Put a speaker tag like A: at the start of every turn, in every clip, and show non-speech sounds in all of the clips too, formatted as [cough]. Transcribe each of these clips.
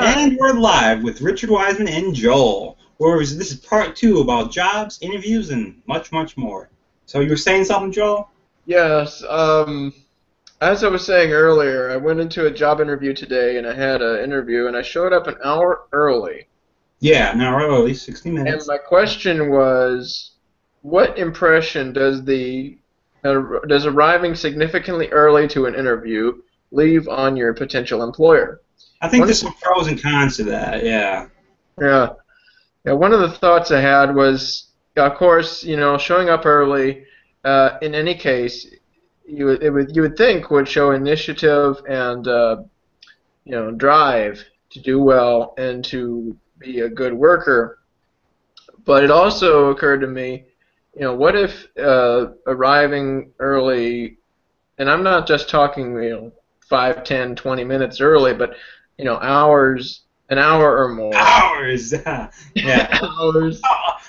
A: And we're live with Richard Wiseman and Joel. Where is this is part two about jobs, interviews, and much, much more. So you were saying something, Joel?
B: Yes. Um, as I was saying earlier, I went into a job interview today, and I had an interview, and I showed up an hour early.
A: Yeah, an hour early, 60
B: And
A: minutes.
B: And my question was, what impression does the uh, does arriving significantly early to an interview leave on your potential employer?
A: I think
B: What
A: there's some pros and cons to that. Yeah.
B: Yeah. Yeah. One of the thoughts I had was, of course, you know, showing up early. Uh, in any case, you would, it would you would think would show initiative and uh, you know drive to do well and to be a good worker. But it also occurred to me, you know, what if uh, arriving early, and I'm not just talking, you know, five, ten, twenty minutes early, but you know, hours, an hour or more.
A: Hours. [laughs] yeah. [laughs]
B: hours.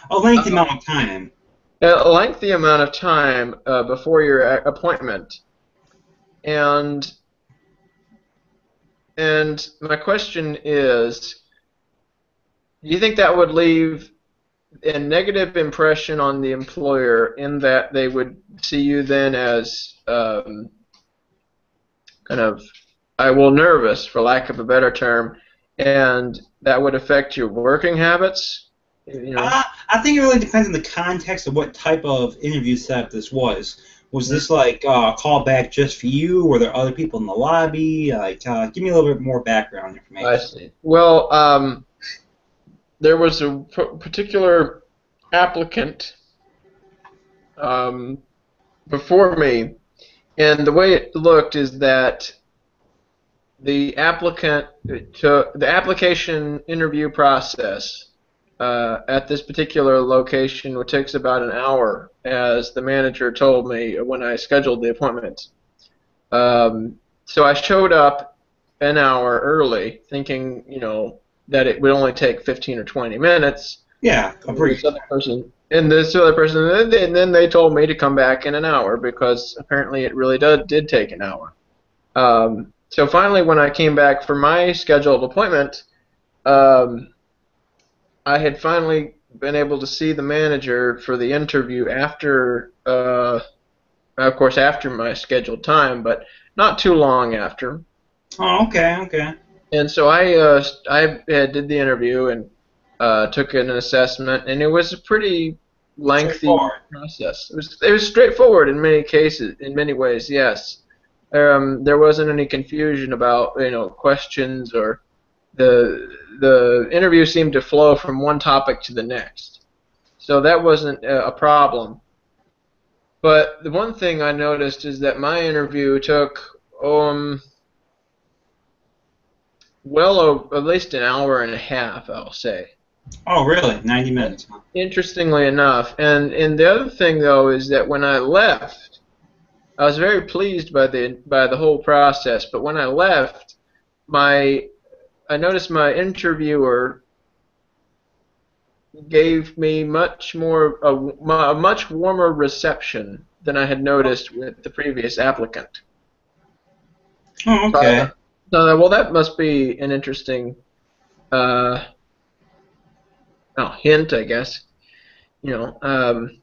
A: A lengthy amount of time.
B: A lengthy amount of time uh, before your appointment. And and my question is, do you think that would leave a negative impression on the employer in that they would see you then as um, kind of, I will nervous for lack of a better term, and that would affect your working habits? You know,
A: Uh, I think it really depends on the context of what type of interview setup this was. Was this like uh, a call back just for you? Were there other people in the lobby? Like, uh, give me a little bit more background information.
B: I see. Well, um, there was a p- particular applicant um, before me, and the way it looked is that the applicant took the application interview process uh, at this particular location which takes about an hour, as the manager told me when I scheduled the appointment. Um, so I showed up an hour early, thinking, you know, that it would only take 15 or 20 minutes.
A: Yeah, a brief.
B: This other person, and this other person, and then, and then they told me to come back in an hour because apparently it really did, did take an hour. Um, so finally, when I came back for my scheduled appointment, um, I had finally been able to see the manager for the interview after, uh, of course, after my scheduled time, but not too long after.
A: Oh, okay, okay.
B: And so I uh, I did the interview and uh, took an assessment, and it was a pretty lengthy process. It was it was straightforward in many cases, in many ways. Yes, um, there wasn't any confusion about you know questions or the the interview seemed to flow from one topic to the next, so that wasn't a, problem. But the one thing I noticed is that my interview took um well at least an hour and a half, I'll say.
A: Oh, really? 90 minutes. huh?
B: Interestingly enough, and and the other thing though is that when I left, I was very pleased by the by the whole process. But when I left, my I noticed my interviewer gave me much more a, a much warmer reception than I had noticed with the previous applicant.
A: Oh, okay.
B: So, well, that must be an interesting uh, oh, hint, I guess. You know, um,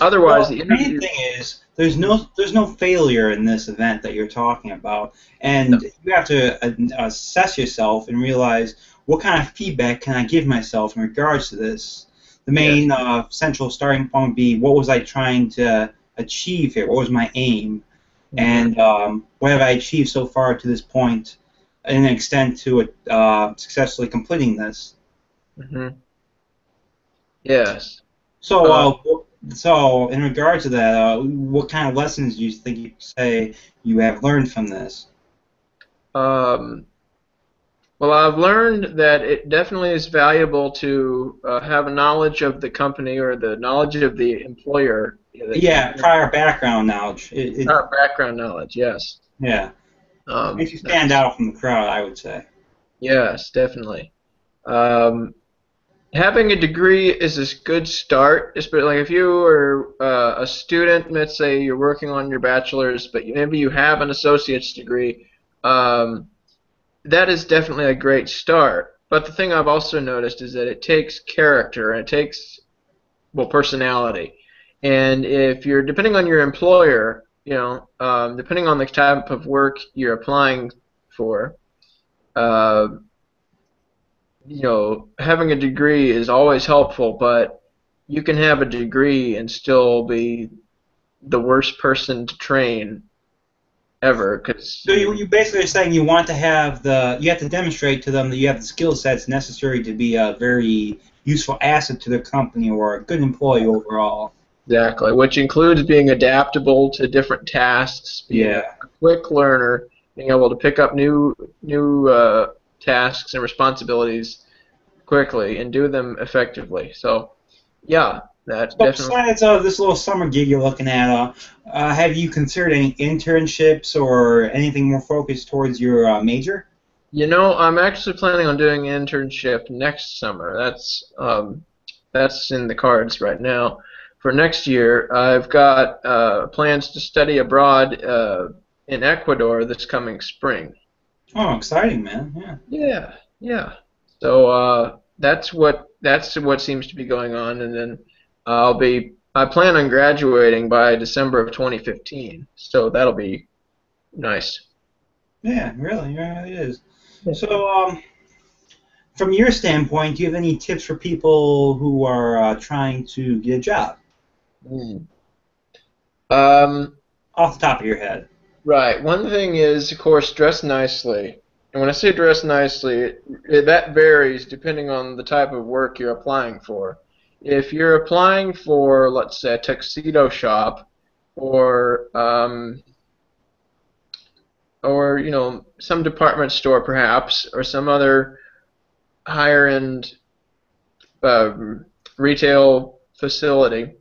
B: otherwise
A: Well,
B: the
A: the main thing is there's no there's no failure in this event that you're talking about, and you have to uh, assess yourself and realize what kind of feedback can I give myself in regards to this. The main uh, central starting point would be what was I trying to achieve here? What was my aim? And um, what have I achieved so far to this point, in an extent to it, uh, successfully completing this?
B: hmm Yes.
A: So,
B: Uh,
A: uh, so in regards to that, uh, what kind of lessons do you think you say you have learned from this?
B: Um, well, I've learned that it definitely is valuable to uh, have a knowledge of the company or the knowledge of the employer.
A: Yeah, prior background knowledge. It, it,
B: Uh, background knowledge. Yes.
A: yeah,
B: Um,
A: makes you stand out from the crowd, I would say.
B: Yes, definitely. Um, having a degree is a good start. Especially like if you are uh, a student, let's say you're working on your bachelor's, but maybe you have an associate's degree. Um, that is definitely a great start. But the thing I've also noticed is that it takes character and it takes well personality. And if you're depending on your employer, you know, um, depending on the type of work you're applying for, uh, you know, having a degree is always helpful, but you can have a degree and still be the worst person to train ever. Cause
A: So you, you basically are saying you want to have the, you have to demonstrate to them that you have the skill sets necessary to be a very useful asset to their company or a good employee overall.
B: Exactly, which includes being adaptable to different tasks, being
A: Yeah.
B: a quick learner, being able to pick up new new uh, tasks and responsibilities quickly and do them effectively. So, yeah, that
A: But
B: definitely.
A: besides uh, this little summer gig you're looking at, uh, uh, have you considered any internships or anything more focused towards your uh, major?
B: You know, I'm actually planning on doing an internship next summer. That's um, that's in the cards right now. For next year, I've got uh, plans to study abroad uh, in Ecuador this coming spring.
A: Oh, exciting, man! Yeah.
B: Yeah, yeah. So uh, that's what that's what seems to be going on, and then I'll be I plan on graduating by December of 2015. So that'll be nice.
A: Yeah, really, yeah, it is. So, um, from your standpoint, do you have any tips for people who are uh, trying to get a job
B: Mm. Um,
A: off the top of your head?
B: Right. One thing is, of course, dress nicely. And when I say dress nicely, it, it, that varies depending on the type of work you're applying for. If you're applying for, let's say, a tuxedo shop, or um, or you know some department store perhaps, or some other higher end um, retail facility,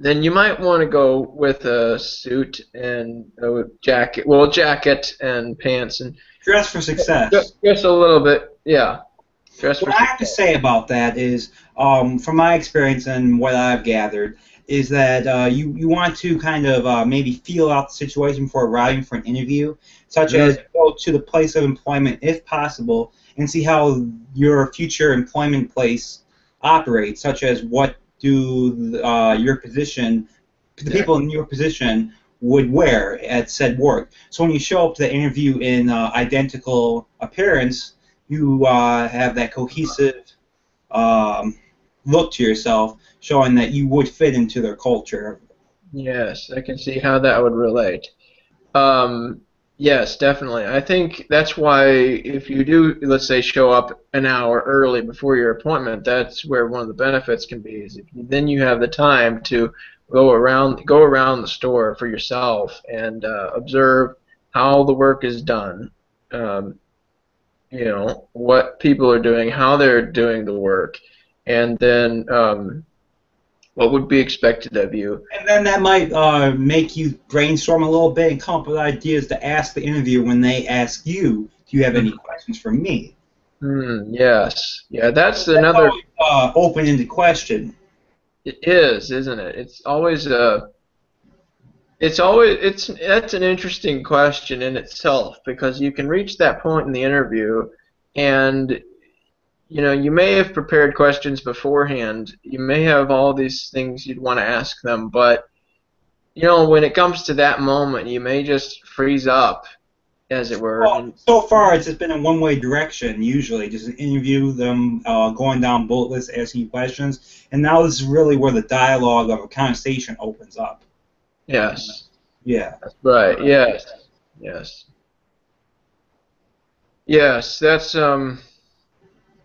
B: then you might want to go with a suit and a jacket, well, jacket and pants, and
A: Dress for success.
B: just, just a little bit, yeah. Dress
A: What I have to say about that is, um, from my experience and what I've gathered, is that uh, you, you want to kind of uh, maybe feel out the situation before arriving for an interview, such
B: Yeah.
A: as go to the place of employment if possible and see how your future employment place operates, such as what do uh, your position, the people in your position would wear at said work. So when you show up to the interview in uh, identical appearance, you uh, have that cohesive um, look to yourself, showing that you would fit into their culture.
B: Yes, I can see how that would relate. Um, yes, definitely. I think that's why if you do, let's say, show up an hour early before your appointment, that's where one of the benefits can be. Is then you have the time to go around, go around the store for yourself and uh, observe how the work is done. Um, you know what people are doing, how they're doing the work, and then um, what would be expected of you.
A: And then that might uh, make you brainstorm a little bit and come up with ideas to ask the interviewer when they ask you, "Do you have any questions for me?"
B: Hmm, yes. Yeah, that's
A: That's
B: another.
A: always, uh, open-ended question.
B: It is, isn't it? It's always a. It's always it's that's an interesting question in itself because you can reach that point in the interview, and you know you may have prepared questions beforehand. You may have all these things you'd want to ask them, but you know when it comes to that moment, you may just freeze up, as it were.
A: Well, so far it's just been a one-way direction. Usually, just interview them, uh, going down bullet lists, asking questions, and now this is really where the dialogue of a conversation opens up.
B: yes.
A: Yeah.
B: Right. Yes. Yes. Yes. That's um.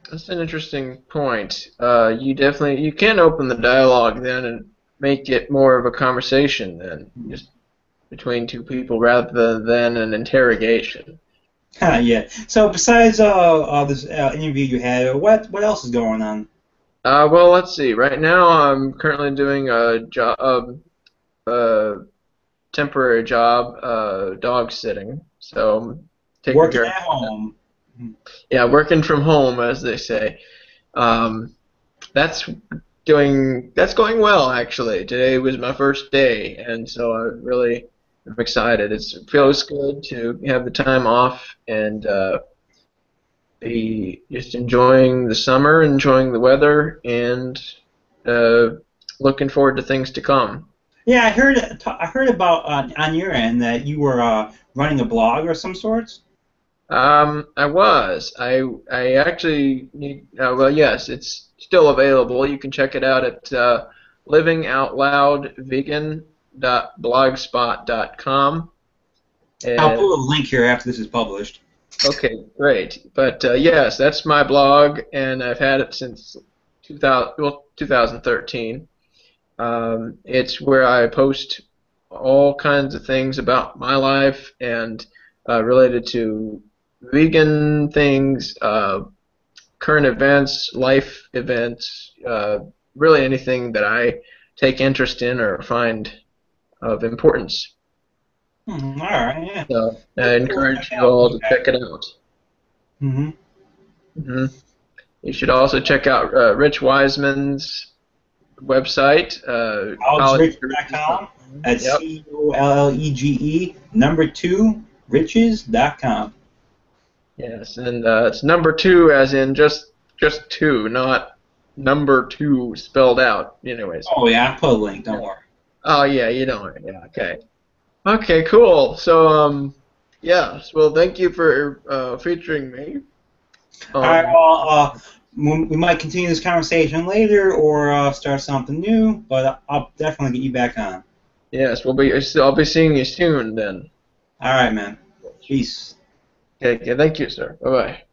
B: That's an interesting point. Uh, you definitely you can open the dialogue then and make it more of a conversation then, just between two people rather than an interrogation.
A: yeah. So besides uh, uh this uh, interview you had, what what else is going on?
B: Uh, well, let's see. Right now, I'm currently doing a job, um, uh, temporary job, uh, dog sitting. So taking
A: Working
B: care.
A: at home.
B: Yeah, working from home, as they say. Um, that's doing that's going well actually. Today was my first day, and so I really am excited. It's, it feels good to have the time off and uh, be just enjoying the summer, enjoying the weather, and uh, looking forward to things to come.
A: Yeah, I heard. I heard about uh, on your end that you were uh, running a blog or some sorts.
B: Um, I was. I I actually. Uh, well, yes, it's still available. You can check it out at uh, livingoutloudvegan.blogspot.com.
A: I'll put a link here after this is published.
B: Okay, great. But uh, yes, that's my blog, and I've had it since 2000, well, 2013. Um, it's where I post all kinds of things about my life and uh, related to vegan things, uh, current events, life events, uh, really anything that I take interest in or find of importance.
A: Hmm, all right, yeah.
B: So I encourage you all to check it out.
A: Mm-hmm.
B: Mm-hmm. You should also check out uh, Rich Wiseman's website. Uh,
A: College2Riches.com. That's
B: Yep.
A: C O L L E G E number two riches.com.
B: Yes, and uh, it's number two, as in just just two, not number two spelled out. Anyways.
A: Oh yeah, I'll put a link. Don't worry.
B: Oh yeah, you don't. Yeah. Okay. Okay. Cool. So um, yes. Well, thank you for uh, featuring me. Um,
A: All right. Well, uh, we we might continue this conversation later or uh, start something new, but I'll definitely get you back on.
B: Yes. We'll be. I'll be seeing you soon then.
A: All right, man. Peace.
B: Okay. okay thank you, sir. Bye bye.